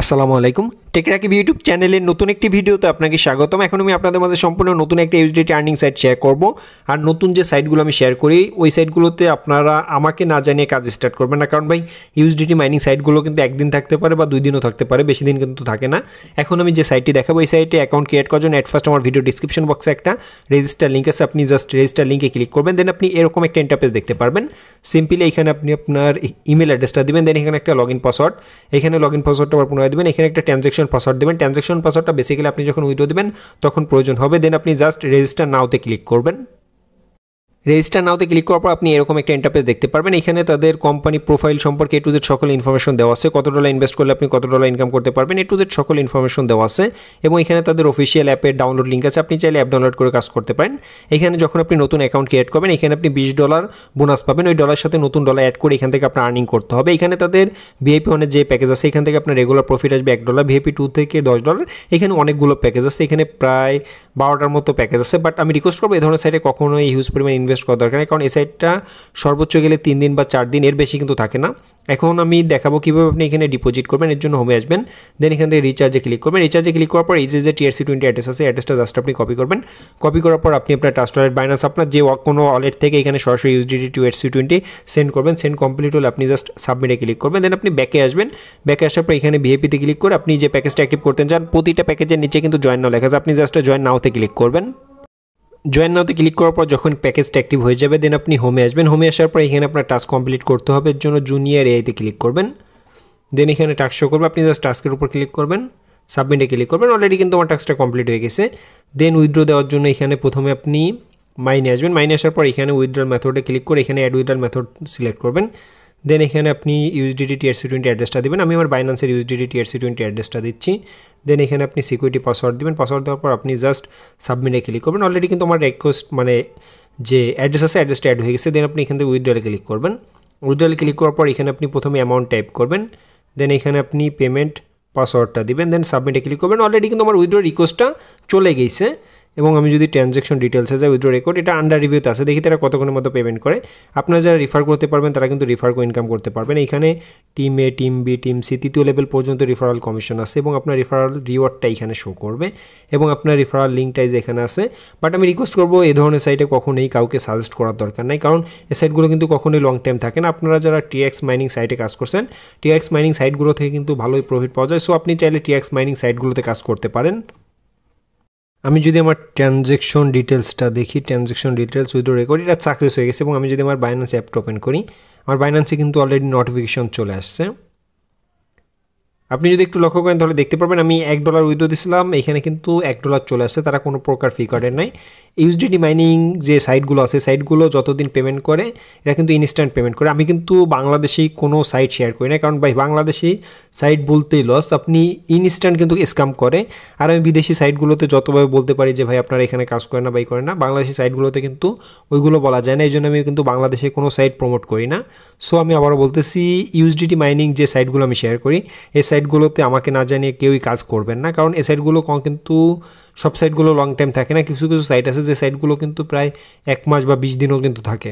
আসসালামু আলাইকুম। টেকরাকিব ইউটিউব চ্যানেলের নতুন একটি ভিডিওতে আপনাকে স্বাগতম। এখন আমি আপনাদের মাঝে সম্পূর্ণ নতুন একটা ইউজডিটি আর্নিং সাইট শেয়ার করব। আর নতুন যে সাইটগুলো আমি শেয়ার করি, ওই সাইটগুলোতে আপনারা আমাকে না জানিয়ে কাজ স্টার্ট করবেন না। কারণ ভাই ইউজডিটি মাইনিং সাইটগুলো কিন্তু একদিন থাকতে পারে বা দুই দিনও থাকতে পারে, বেশি দিন কিন্তু থাকে না। এখন আমি যে সাইটটি দেখাবো, এই সাইটে অ্যাকাউন্ট ক্রিয়েট করার জন্য অ্যাট ফার্স্ট আমার ভিডিও ডিসক্রিপশন বক্সে একটা রেজিস্টার লিঙ্ক আছে, আপনি জাস্ট রেজিস্টার লিঙ্কে ক্লিক করবেন দেন আপনি এরকম একটা ইন্টারপেস দেখতে পারবেন। সিম্পলি এখানে আপনি আপনার ইমেল অ্যাড্রেসটা দিবেন দেন এখানে একটা লগ ইন পাসওয়ার্ড এখানে লগ ইন পাসওয়ার্ডটা আবার পুনরায় দেবেন, এখানে একটা ট্রানজ্যাকশন পাসওয়ার্ড দেবেন। ট্রানজ্যাকশন পাসওয়ার্ডটা বেসিক্যালি আপনি যখন উইড্রো দেবেন, তখন প্রয়োজন হবে দেন আপনি জাস্ট রেজিস্টার নাওতে ক্লিক করবেন। রেজিস্টার নাওতে ক্লিক করার পর আপনি এরকম একটা ইন্টারপেস দেখতে পারবেন। এখানে তাদের কোম্পানি প্রোফাইল সম্পর্কে এ টু জেড সকল ইনফরমেশন দেওয়া আছে। কত ডলার ইনভেস্ট করলে আপনি কত ডলার ইনকাম করতে পারবেন এ টু জেড সকল ইনফরমেশন দেওয়া আছে। এবং এখানে তাদের অফিসিয়াল অ্যাপের ডাউনলোড লিঙ্ক আছে। আপনি চাইলে অ্যাপ ডাউনলোড করে কাজ করতে পারেন। এখানে যখন আপনি নতুন অ্যাকাউন্ট ক্রিয়েট করবেন, এখানে আপনি বিশ ডলার বোনাস পাবেন। ওই ডলার সাথে নতুন ডলার অ্যাড করে এখান থেকে আপনার আর্নিং করতে হবে। এখানে তাদের ভিআইপি ওয়ানের যে প্যাকেজ আছে, এখান থেকে আপনার রেগুলার প্রফিট আসবে এক ডলার ভিআইপি টু থেকে দশ ডলার এখানে অনেকগুলো প্যাকেজ আছে। এখানে প্রায় বারোটার মতো প্যাকেজ আছে। বাট আমি রিকোয়েস্ট করব এই ধরনের সাইটে কখনোই হিউজ পরিমাণ ইনভেস্ট করা দরকার নেই, কারণ এই সাইটটা সর্বোচ্চ গেলে তিন দিন বা চার দিন, এর বেশি কিন্তু থাকে না। এখন আমি দেখাবো কীভাবে আপনি এখানে ডিপোজিট করবেন, এর জন্য হোমে আসবেন দেন এখান থেকে রিচার্জে ক্লিক করবেন। রিচার্জে ক্লিক করার পর এই যে যে টিআরসি টোয়েন্টি অ্যাড্রেস আছে অ্যাড্রেসটা জাস্ট আপনি কপি করবেন। কপি করার পর আপনি আপনার ট্রাস্টারের বাইনাস আপনার যে কোনো ওয়ালেট থেকে এখানে সরাসরি USDT to AC twenty send করবেন। সেন্ড কমপ্লিট হলে আপনি জাস্ট সাবমিটে ক্লিক করবেন। দেন আপনি ব্যাকে আসবেন। ব্যাকে আসার পর এখানে ভিএপিতে ক্লিক করে আপনি যে প্যাকেজটা অ্যাক্টিভ করতে চান, প্রতিটা প্যাকেজের নিচে কিন্তু জয়েন নাও লেখা আছে। আপনি জাস্ট জয়েন নাওতে ক্লিক করবেন। জয়েন নাওতে ক্লিক করার পর যখন প্যাকেজটা অ্যাক্টিভ হয়ে যাবে দেন আপনি হোমে আসবেন। হোমে আসার পর এখানে আপনার টাস্ক কমপ্লিট করতে হবে, এর জন্য জুনিয়র এআইতে ক্লিক করবেন। দেন এখানে টাস্ক শো করবে, আপনি জাস্ট টাস্কের উপর ক্লিক করবেন সাবমিটে ক্লিক করবেন। অলরেডি কিন্তু আমার টাস্কটা কমপ্লিট হয়ে গেছে। দেন উইথড্র দেওয়ার জন্য এখানে প্রথমে আপনি মাইনে আসবেন। মাইনে আসার পর এখানে উইথড্রল মেথডে ক্লিক করে এখানে অ্যাড উইথড্রল মেথড সিলেক্ট করবেন। দেন এখানে আপনি ইউএসডিটি টিআরসি টোয়েন্টি অ্যাড্রেসটা দেবেন। আমি আমার বাইন্যান্সের ইউএসডিটি টিআরসি টোয়েন্টি অ্যাড্রেসটা দিচ্ছি। দেন এখানে আপনি সিকিউরিটি পাসওয়ার্ড দেবেন। পাসওয়ার্ড দেওয়ার পর আপনি জাস্ট সাবমিটে ক্লিক করবেন। অলরেডি কিন্তু আমার রিকোয়েস্ট মানে যে অ্যাড্রেস আছে অ্যাড্রেসটা অ্যাড হয়ে গেছে। দেন আপনি এখান থেকে উইথড্রলে ক্লিক করবেন। উইথড্রলে ক্লিক করার পর এখানে আপনি প্রথমে অ্যামাউন্ট টাইপ করবেন। দেন এখানে আপনি পেমেন্ট পাসওয়ার্ডটা দিবেন। দেন সাবমিটে ক্লিক করবেন। অলরেডি কিন্তু আমার উইথড্র রিকোয়েস্টটা চলে গেছে। এবং আমি যদি ট্রানজ্যাকশন ডিটেলসে যাই উইথড্র রেকর্ড এটা আন্ডার রিভিউতে আছে। দেখি তারা কতক্ষণের মতো পেমেন্ট করে। আপনারা যারা রিফার করতে পারবেন, তারা কিন্তু রিফার করে ইনকাম করতে পারবেন। এখানে team A team B team C তৃতীয় লেভেল পর্যন্ত রিফারাল কমিশন আছে এবং আপনার রিফারাল রিওয়ার্ডটা এখানে শো করবে এবং আপনার রিফারাল লিঙ্কটাই যে এখানে আছে। বাট আমি রিকোয়েস্ট করব এই ধরনের সাইটে কখনোই কাউকে সাজেস্ট করার দরকার নাই। কারণ এই সাইটগুলো কিন্তু কখনোই লং টাইম থাকে না। আপনারা যারা টিএক্স মাইনিং সাইটে কাজ করছেন টিএক্স মাইনিং সাইটগুলো থেকে কিন্তু ভালোই প্রফিট পাওয়া যায়। সো আপনি চাইলে টিএক্স মাইনিং সাইটগুলোতে কাজ করতে পারেন। আমি যদি আমার ট্রানজ্যাকশন ডিটেলসটা দেখি ট্রানজ্যাকশন ডিটেলস উইথ রেকর্ড এটা সাকসেস হয়ে গেছে এবং আমি যদি আমার বাইন্যান্স অ্যাপটা ওপেন করি, আমার বাইন্যান্সে কিন্তু অলরেডি নোটিফিকেশন চলে আসছে। আপনি যদি একটু লক্ষ্য করেন, তাহলে দেখতে পারবেন আমি এক ডলার উইথড্র দিয়েছিলাম এখানে কিন্তু এক ডলার চলে আসছে তারা কোনো প্রকার ফি কার্ডের নাই। ইউজডিটি মাইনিং যে সাইটগুলো আছে সাইটগুলো যতদিন পেমেন্ট করে, এরা কিন্তু ইনস্ট্যান্ট পেমেন্ট করে। আমি কিন্তু বাংলাদেশি কোনো সাইট শেয়ার করি না কারণ ভাই, বাংলাদেশি সাইট বলতেই লস আপনি ইনস্ট্যান্ট কিন্তু স্ক্যাম করে। আর আমি বিদেশি সাইটগুলোতে যতভাবে বলতে পারি যে, ভাই, আপনারা এখানে কাজ করেন না বাই করেন না, বাংলাদেশি সাইটগুলোতে কিন্তু ওইগুলো বলা যায় না। এই জন্য আমি কিন্তু বাংলাদেশে কোনো সাইট প্রমোট করি না। সো আমি আবারও বলতেছি ইউজডিটি মাইনিং যে সাইটগুলো আমি শেয়ার করি, এই সাইটগুলোতে আমাকে না জানিয়ে কেউই কাজ করবেন না, কারণ এ সাইটগুলো কিন্তু সব সাইটগুলো লং টাইম থাকে না। কিছু কিছু সাইট আছে যে সাইটগুলো কিন্তু প্রায় এক মাস বা বিশ দিনও কিন্তু থাকে।